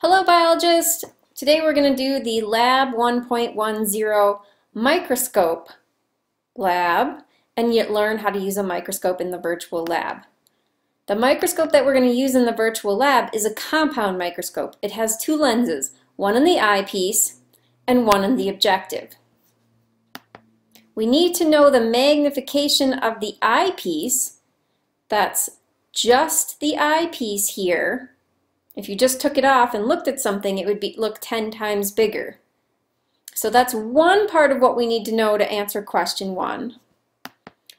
Hello biologists! Today we're going to do the Lab 1.10 microscope lab and yet learn how to use a microscope in the virtual lab. The microscope that we're going to use in the virtual lab is a compound microscope. It has two lenses, one in the eyepiece and one in the objective. We need to know the magnification of the eyepiece, that's just the eyepiece here, if you just took it off and looked at something, it would be, look 10 times bigger. So that's one part of what we need to know to answer question one.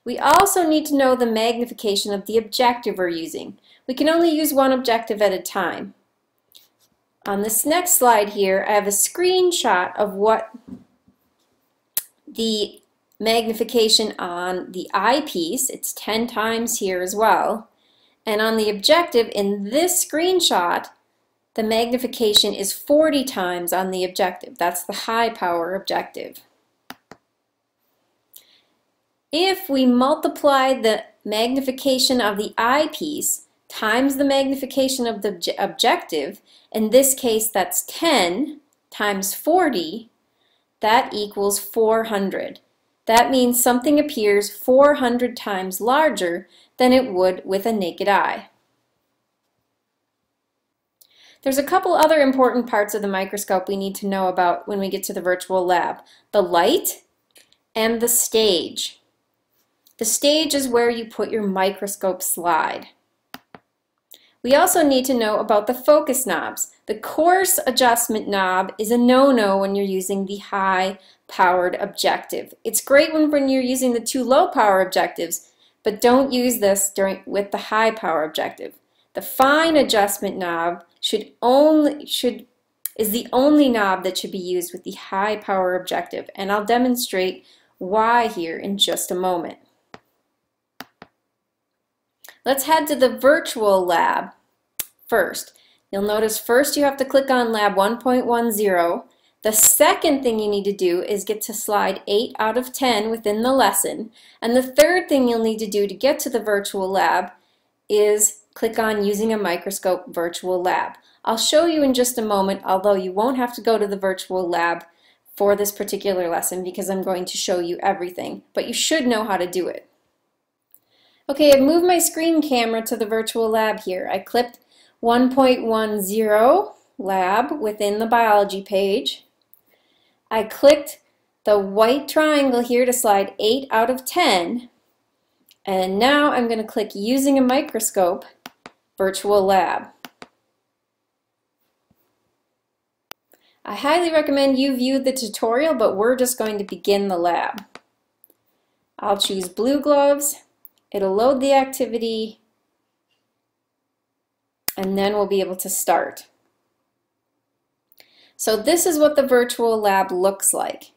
We also need to know the magnification of the objective we're using. We can only use one objective at a time. On this next slide here, I have a screenshot of what the magnification on the eyepiece, it's 10 times here as well, and on the objective, in this screenshot, the magnification is 40 times on the objective. That's the high power objective. If we multiply the magnification of the eyepiece times the magnification of the objective, in this case that's 10 times 40, that equals 400. That means something appears 400 times larger than it would with a naked eye. There's a couple other important parts of the microscope we need to know about when we get to the virtual lab. The light and the stage. The stage is where you put your microscope slide. We also need to know about the focus knobs. The coarse adjustment knob is a no-no when you're using the high-powered objective. It's great when, when you're using the two low-power objectives, but don't use this during with the high-power objective. The fine adjustment knob should only should is the only knob that should be used with the high-power objective, and I'll demonstrate why here in just a moment. Let's head to the virtual lab first. You'll notice first you have to click on Lab 1.10. The second thing you need to do is get to slide 8 out of 10 within the lesson. And the third thing you'll need to do to get to the virtual lab is click on Using a Microscope Virtual Lab. I'll show you in just a moment, although you won't have to go to the virtual lab for this particular lesson because I'm going to show you everything, but you should know how to do it. Okay, I've moved my screen camera to the virtual lab here. I clipped 1.10 lab within the biology page. I clicked the white triangle here to slide 8 out of 10. And now I'm going to click using a microscope virtual lab. I highly recommend you view the tutorial, but we're just going to begin the lab. I'll choose blue gloves. It'll load the activity and then we'll be able to start. So this is what the virtual lab looks like.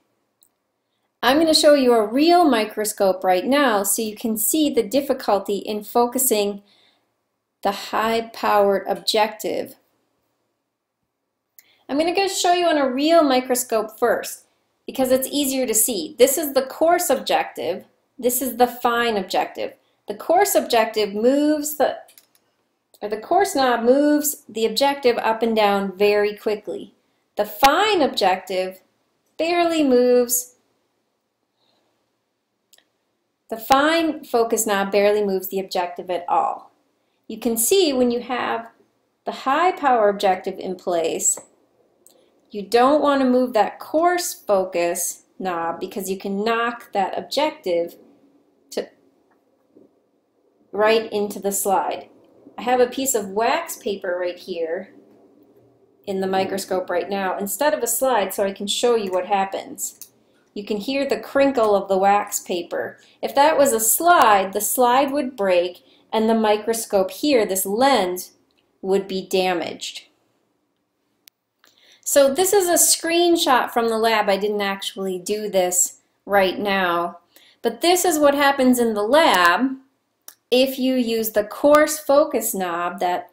I'm going to show you a real microscope right now so you can see the difficulty in focusing the high-powered objective. I'm going to show you on a real microscope first because it's easier to see. This is the coarse objective. This is the fine objective. The coarse objective moves the or the coarse knob moves the objective up and down very quickly. The fine objective barely moves. The fine focus knob barely moves the objective at all. You can see when you have the high power objective in place, you don't want to move that coarse focus knob because you can knock that objective right into the slide. I have a piece of wax paper right here in the microscope right now instead of a slide so I can show you what happens. You can hear the crinkle of the wax paper. If that was a slide, the slide would break and the microscope here, this lens, would be damaged. So this is a screenshot from the lab. I didn't actually do this right now. But this is what happens in the lab if you use the coarse focus knob, that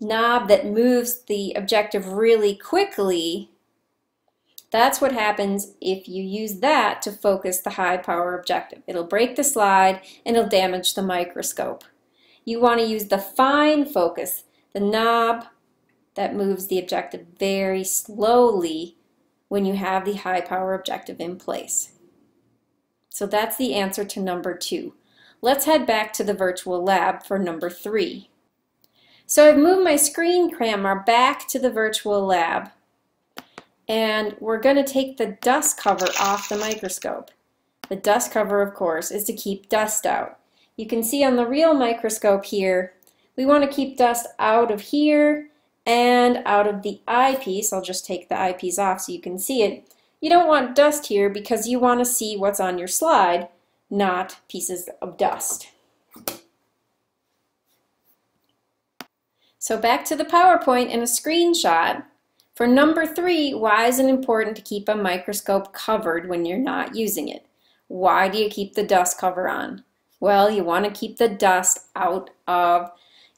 knob that moves the objective really quickly, that's what happens if you use that to focus the high power objective. It'll break the slide and it'll damage the microscope. You want to use the fine focus, the knob that moves the objective very slowly when you have the high power objective in place. So that's the answer to number two. Let's head back to the virtual lab for number three. So I've moved my screen camera back to the virtual lab and we're going to take the dust cover off the microscope. The dust cover, of course, is to keep dust out. You can see on the real microscope here, we want to keep dust out of here and out of the eyepiece. I'll just take the eyepiece off so you can see it. You don't want dust here because you want to see what's on your slide, not pieces of dust. So back to the PowerPoint and a screenshot. For number three, why is it important to keep a microscope covered when you're not using it? Why do you keep the dust cover on? Well, you want to keep the dust out of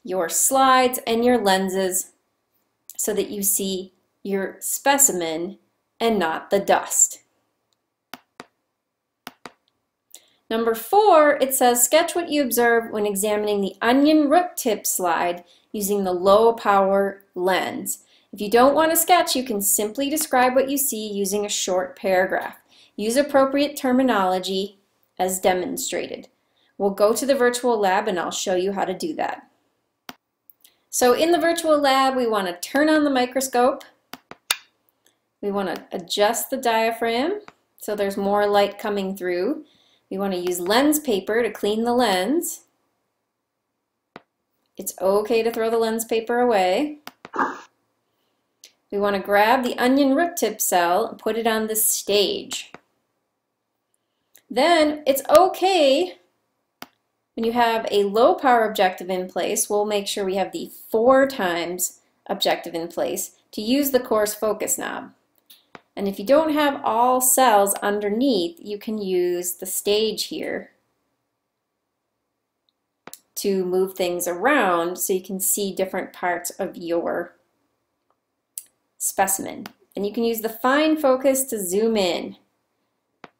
your slides and your lenses so that you see your specimen and not the dust. Number four, it says sketch what you observe when examining the onion root tip slide using the low power lens. If you don't want to sketch, you can simply describe what you see using a short paragraph. Use appropriate terminology as demonstrated. We'll go to the virtual lab and I'll show you how to do that. So in the virtual lab, we want to turn on the microscope. We want to adjust the diaphragm so there's more light coming through. We want to use lens paper to clean the lens. It's okay to throw the lens paper away. We want to grab the onion root tip cell and put it on the stage. Then it's okay when you have a low power objective in place, we'll make sure we have the four times objective in place to use the coarse focus knob. And if you don't have all cells underneath, you can use the stage here to move things around so you can see different parts of your specimen. And you can use the fine focus to zoom in.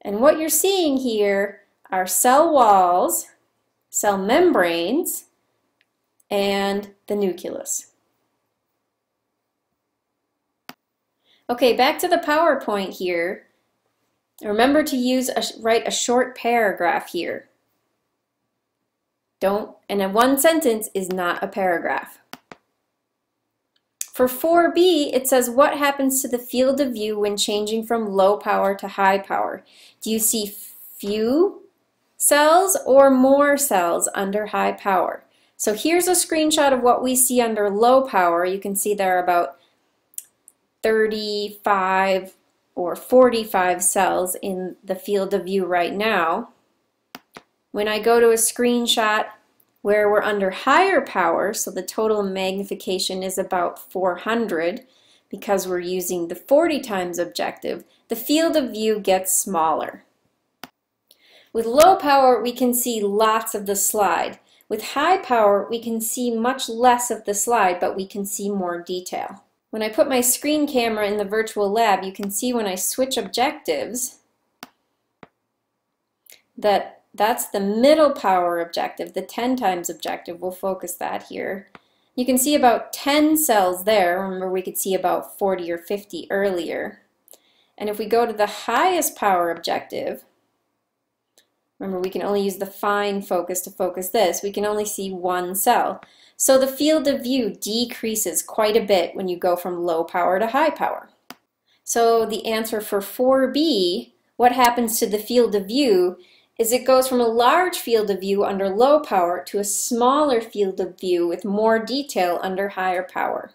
And what you're seeing here are cell walls, cell membranes, and the nucleus. Okay, back to the PowerPoint here. Remember to use a, write a short paragraph here. Don't, and a one sentence is not a paragraph. For 4b, it says what happens to the field of view when changing from low power to high power? Do you see few cells or more cells under high power? So here's a screenshot of what we see under low power. You can see there are about 35 or 45 cells in the field of view right now. When I go to a screenshot where we're under higher power, so the total magnification is about 400 because we're using the 40 times objective, the field of view gets smaller. With low power, we can see lots of the slide. With high power, we can see much less of the slide, but we can see more detail. When I put my screen camera in the virtual lab, you can see when I switch objectives that that's the middle power objective, the 10 times objective. We'll focus that here. You can see about 10 cells there. Remember, we could see about 40 or 50 earlier. And if we go to the highest power objective, remember we can only use the fine focus to focus this, we can only see one cell. So the field of view decreases quite a bit when you go from low power to high power. So the answer for 4b, what happens to the field of view is it goes from a large field of view under low power to a smaller field of view with more detail under higher power.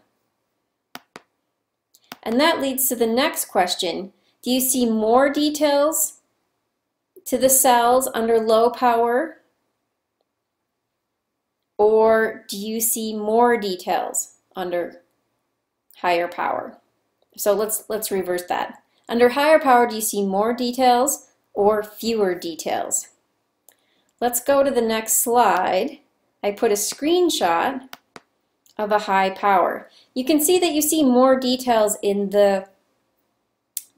And that leads to the next question. Do you see more details to the cells under low power? Or do you see more details under higher power? So let's, let's reverse that. Under higher power, do you see more details or fewer details. Let's go to the next slide. I put a screenshot of a high power. You can see that you see more details in the,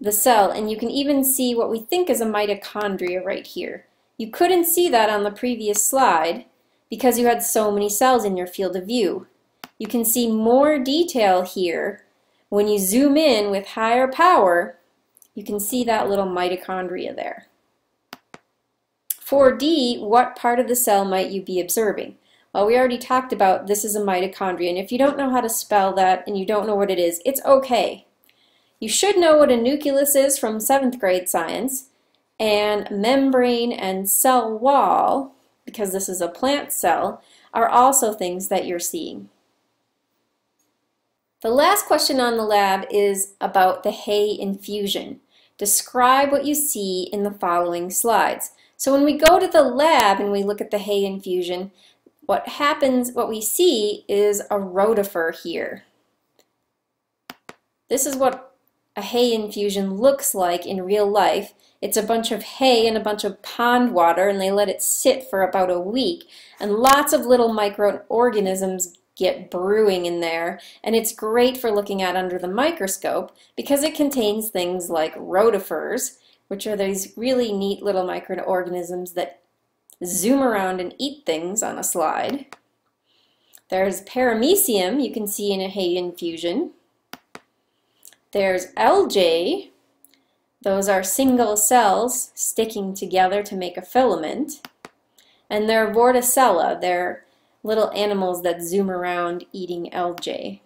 the cell and you can even see what we think is a mitochondria right here. You couldn't see that on the previous slide because you had so many cells in your field of view. You can see more detail here. When you zoom in with higher power, you can see that little mitochondria there. 4D, what part of the cell might you be observing? Well, we already talked about this is a mitochondria, and if you don't know how to spell that and you don't know what it is, it's okay. You should know what a nucleus is from 7th grade science, and membrane and cell wall, because this is a plant cell, are also things that you're seeing. The last question on the lab is about the hay infusion. Describe what you see in the following slides. So when we go to the lab and we look at the hay infusion, what happens, what we see is a rotifer here. This is what a hay infusion looks like in real life. It's a bunch of hay and a bunch of pond water and they let it sit for about a week and lots of little microorganisms get brewing in there and it's great for looking at under the microscope because it contains things like rotifers which are these really neat little microorganisms that zoom around and eat things on a slide. There's paramecium, you can see in a hay infusion. There's algae. those are single cells sticking together to make a filament. And there are vorticella, they're little animals that zoom around eating algae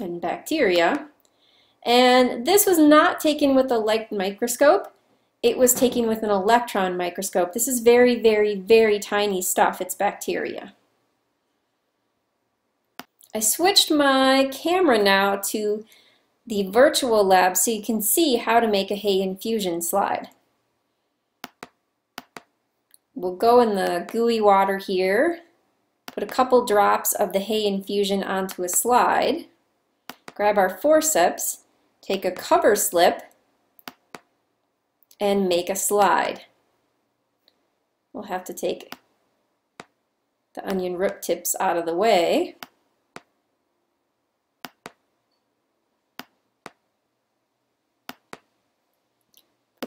and bacteria. And this was not taken with a light microscope. It was taken with an electron microscope. This is very, very, very tiny stuff. It's bacteria. I switched my camera now to the virtual lab so you can see how to make a hay infusion slide. We'll go in the gooey water here, put a couple drops of the hay infusion onto a slide, grab our forceps, take a cover slip and make a slide. We'll have to take the onion root tips out of the way.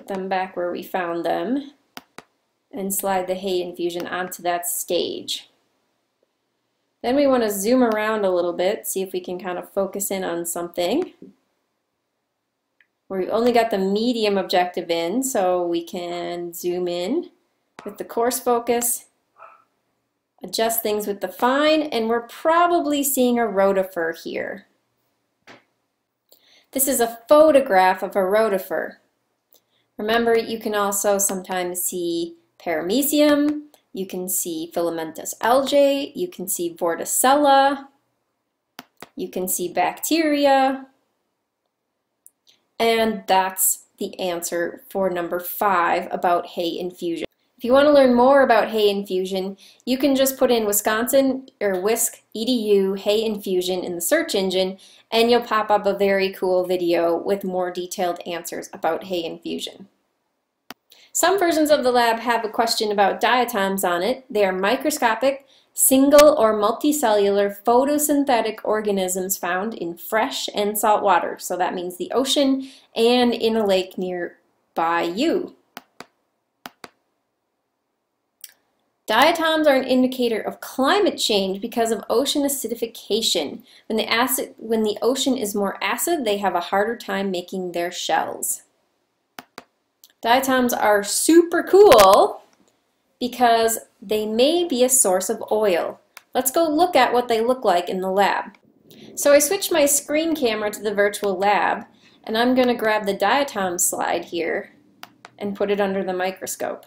Put them back where we found them and slide the hay infusion onto that stage. Then we want to zoom around a little bit, see if we can kind of focus in on something we've only got the medium objective in, so we can zoom in with the coarse focus, adjust things with the fine, and we're probably seeing a rotifer here. This is a photograph of a rotifer. Remember, you can also sometimes see paramecium, you can see filamentous algae, you can see vorticella, you can see bacteria, and that's the answer for number five about hay infusion. If you want to learn more about hay infusion, you can just put in Wisconsin or Wisc EDU hay infusion in the search engine and you'll pop up a very cool video with more detailed answers about hay infusion. Some versions of the lab have a question about diatoms on it. They are microscopic, single or multicellular photosynthetic organisms found in fresh and salt water. So that means the ocean and in a lake nearby you. Diatoms are an indicator of climate change because of ocean acidification. When the, acid, when the ocean is more acid, they have a harder time making their shells. Diatoms are super cool because they may be a source of oil. Let's go look at what they look like in the lab. So I switched my screen camera to the virtual lab and I'm going to grab the diatom slide here and put it under the microscope.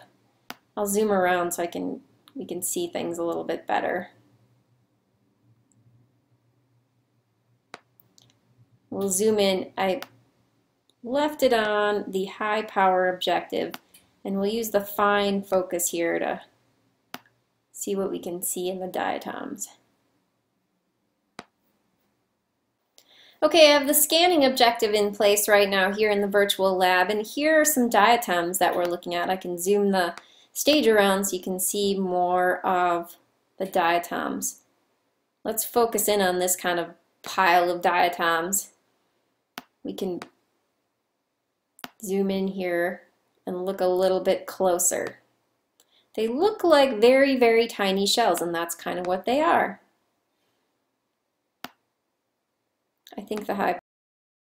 I'll zoom around so I can we can see things a little bit better. We'll zoom in. I left it on the high power objective and we'll use the fine focus here to see what we can see in the diatoms. Okay, I have the scanning objective in place right now here in the virtual lab, and here are some diatoms that we're looking at. I can zoom the stage around so you can see more of the diatoms. Let's focus in on this kind of pile of diatoms. We can zoom in here and look a little bit closer. They look like very, very tiny shells, and that's kind of what they are. I think the high